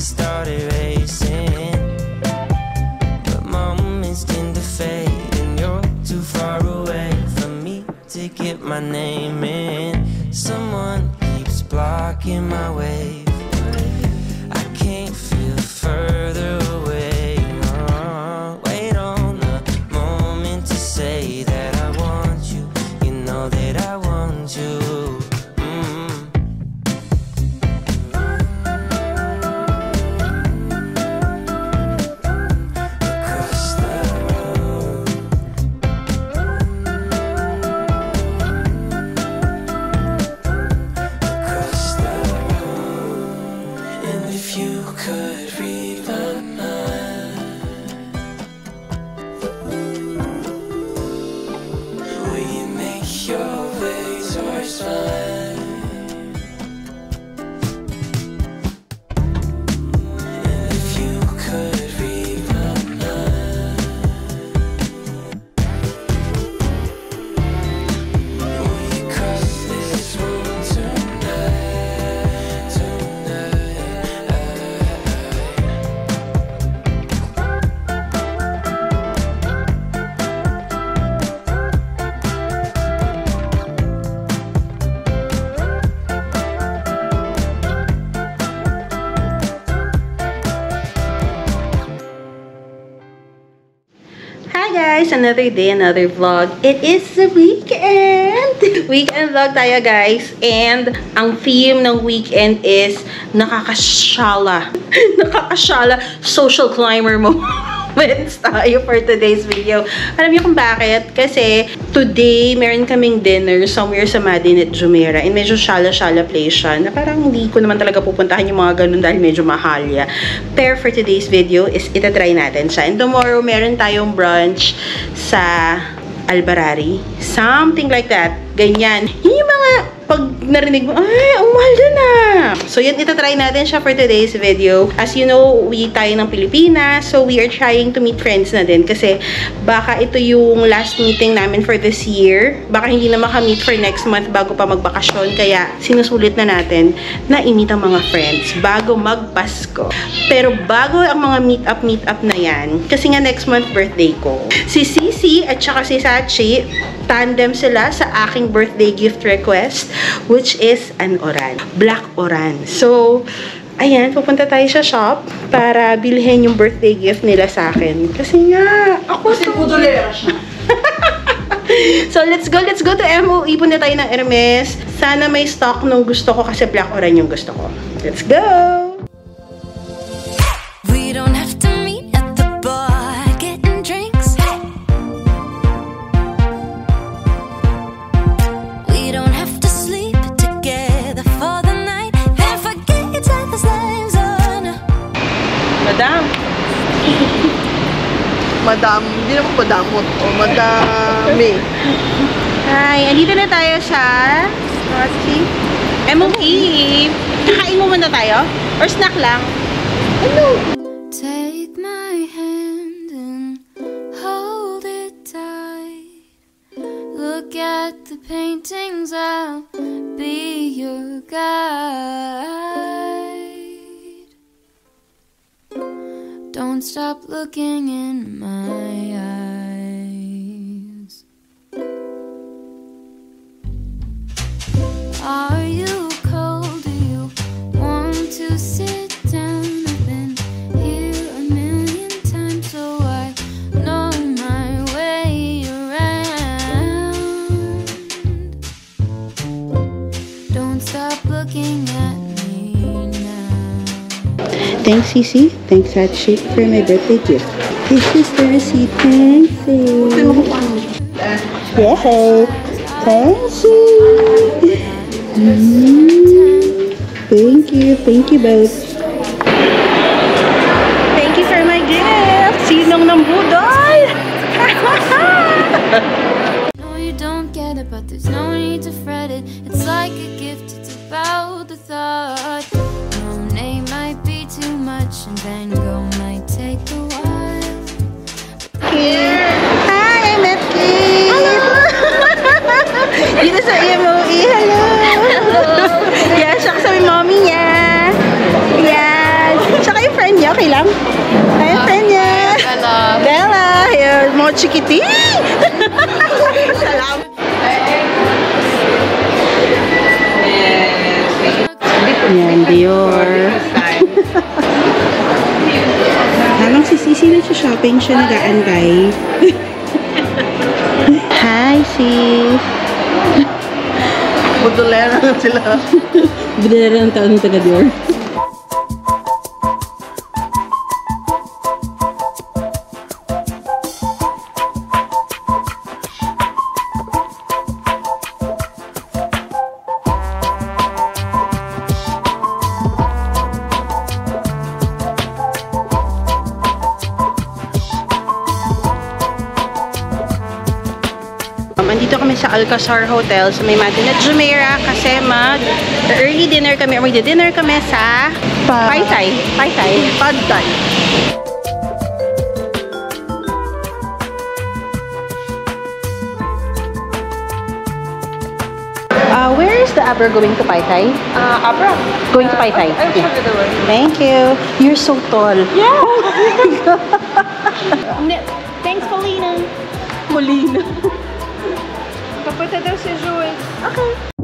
started racing. But moments tend to fade, and you're too far away from me to get my name in. Someone keeps blocking my way. Guys! Another day, another vlog. It is the weekend! Weekend vlog tayo guys. And ang theme ng weekend is nakakashala. nakakashala social climber moments tayo for today's video. Alam niyo kung bakit? Kasi today, meron kaming dinner somewhere sa Madinat Jumeirah. And medyo shala-shala place siya. Na parang hindi ko naman talaga pupuntahan yung mga ganun dahil medyo mahal ya. Pero for today's video is itatry natin siya. And tomorrow, meron tayong brunch sa Albarari. Something like that. Ganyan. Yun yung mga pag narinig mo, ay, ang mahal dun ah. So, yan, itatry natin siya for today's video. As you know, we tayo ng Pilipinas. So, we are trying to meet friends na din. Kasi, baka ito yung last meeting namin for this year. Baka hindi na makamit for next month bago pa magbakasyon. Kaya, sinusulit na natin na imit ang mga friends bago magpasko. Pero, bago ang mga meet-up, meet-up na yan, kasi nga next month birthday ko, si Sisi at saka si Sachi, tandem sila sa aking birthday gift request, which is an oran. Black oran. So, ayan, pupunta tayo sa shop para bilhin yung birthday gift nila sa akin. Kasi nga, ako Kasi pudolera siya. So, let's go, let's go to MOE. Punta tayo ng Hermes. Sana may stock nung gusto ko kasi black oran yung gusto ko. Let's go! Madam, hindi naman madamot. O madami. Hi, andito na tayo sa Roxy. MOE. Kakain mo muna tayo? Or snack lang? Ano? Take my hand and hold it tight. Look at the paintings, I'll be your guide. Don't stop looking in my eyes. Are Don't stop looking at me. Thanks, Sisi, thanks for my birthday gift. This is the receipt. Thanks, sis. Yay! Thanks, sis. Mm. Thank you. Thank you both. Thank you for my gift. Sinong ng budol? No, you don't get it, but there's no need to fret it. It's like a gift, it's about the thought. Hi, I'm. Hello. Dito sa MOE. Hello. yeah, siya kasama yung mommy niya. Yes. Tsaka yung friend niya, okay lang? Friend niya. Bella. Bella. Yan, mga nag-shopping siya, nag-aantay. Hi, sis. Budolera na sila. Bidera ng taon ng taga-Dior. Alcazar Hotel sa may Madina Jumeirah kasi mag early dinner kami or magdi-dinner kami sa Pa- Paisay. Paisay. Pad Thai. Uh, where is the Abra going to Paisay? Uh, Abra. Going to Paisay. I'll show you the way. Thank you. You're so tall. Yeah. Thanks, Paulina. Molina. Potato seizoen. Dus Oké. Okay.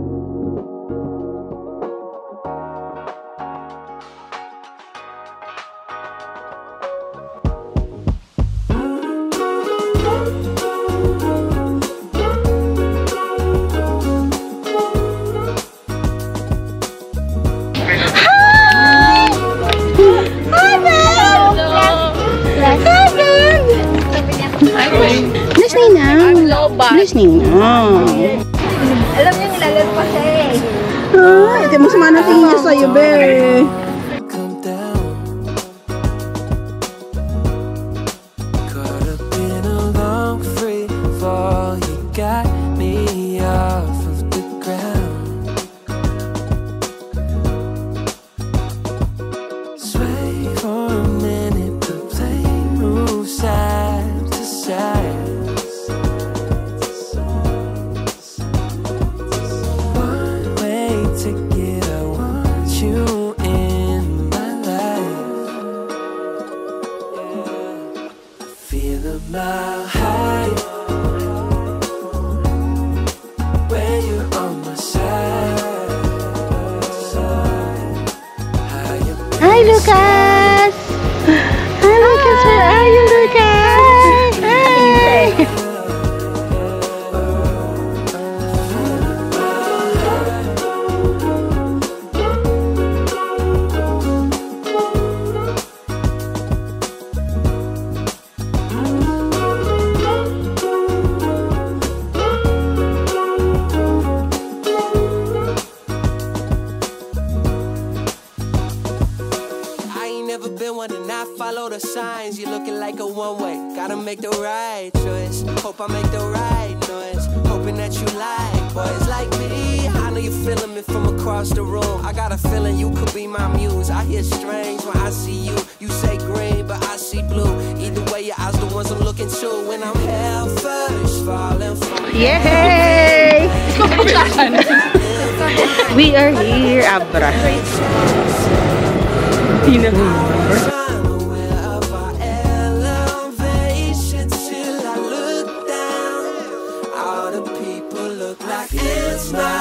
Bless Nina. Ninang. Alam niyo, nilalag pa siya eh. Ah, ito mo sumana tingin niya sa'yo, be. Across the room. I got a feeling you could be my muse. I hear strange when I see you. You say green, but I see blue. Either way, your eyes the ones I'm looking to. When I'm hell first, falling Yay! We are here, Abra. Of our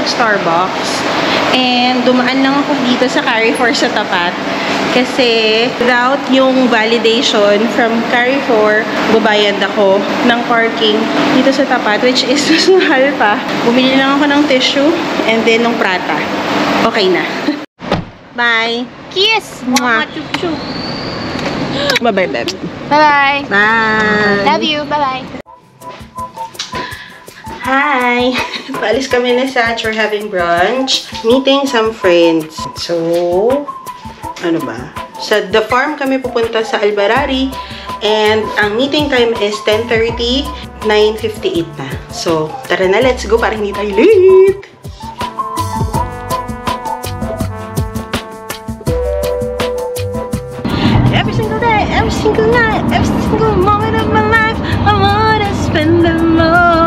mag-Starbucks. And dumaan lang ako dito sa Carrefour sa tapat. Kasi without yung validation from Carrefour, babayad ako ng parking dito sa tapat, which is mas mahal pa. Bumili lang ako ng tissue and then ng prata. Okay na. Bye! Kiss! Mwah. Bye-bye, babe. Bye-bye. Bye! Love you. Bye-bye. Hi! Paalis kami ni Satch. We're having brunch. Meeting some friends. So, ano ba? Sa The Farm kami pupunta sa Albarari. And ang meeting time is 10.30, 9.58 na. So, tara na, let's go para hindi tayo late! Every single day, every single night, every single moment of my life, I wanna spend them all.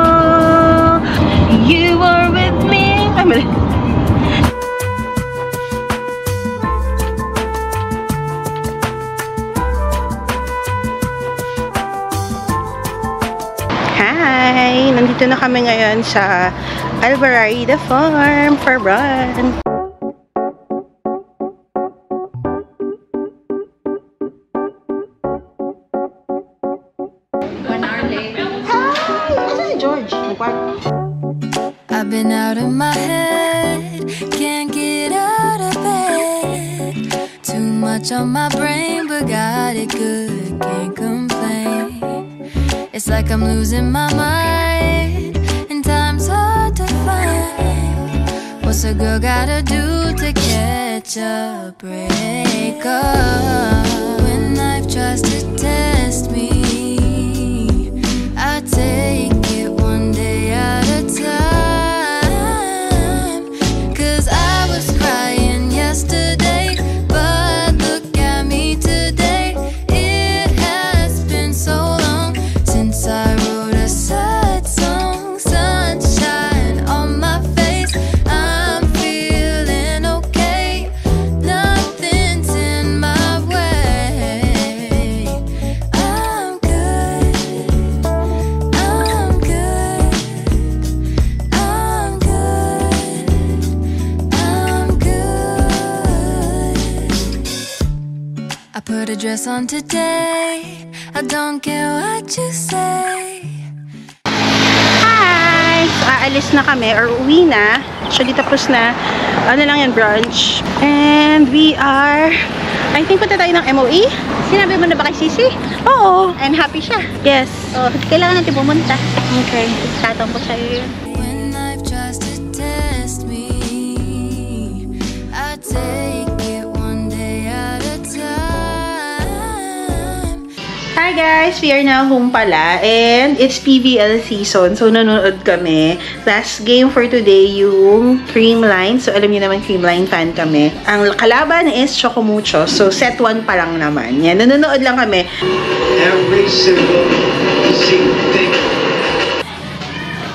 Hi! Nandito na kami ngayon sa Alvarada Farm for brunch. Hi! Asa si George? Nagkwarto. I've been out of my head, can't get out of bed. Too much on my brain, but got it good, can't complain. It's like I'm losing my mind, and time's hard to find. What's a girl gotta do to catch a break up? When life tries to test me, I take it one day at a time. Dress on today. I don't care what you say. Hi! So, aalis na kami or uwi na. Actually, tapos na. Ano lang yan, brunch. And we are... I think punta tayo ng MOE. Sinabi mo na ba kay Sisi? Oo. And happy siya. Yes. Oh, kailangan natin pumunta. Okay. Tatang ko sa'yo yun. When life tries to test me, I take Hi guys! We are now home pala. And it's PVL season. So, nanonood kami. Last game for today, yung Creamline. So, alam niyo naman, Creamline fan kami. Ang kalaban is Chocomucho. So, set 1 pa lang naman. Yan, nanonood lang kami. every single thing.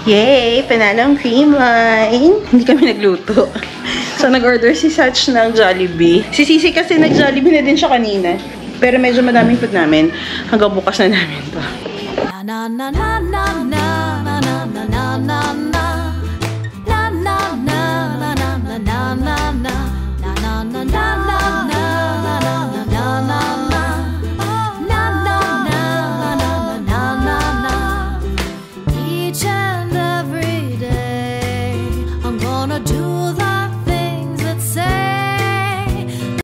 Yay! Panalo ang Creamline. Hindi kami nagluto. So, nag-order si Satch ng Jollibee. Si Sisi kasi nag-Jollibee na din siya kanina. Pero medyo madaming food namin. Hanggang bukas na namin to. Na na na na na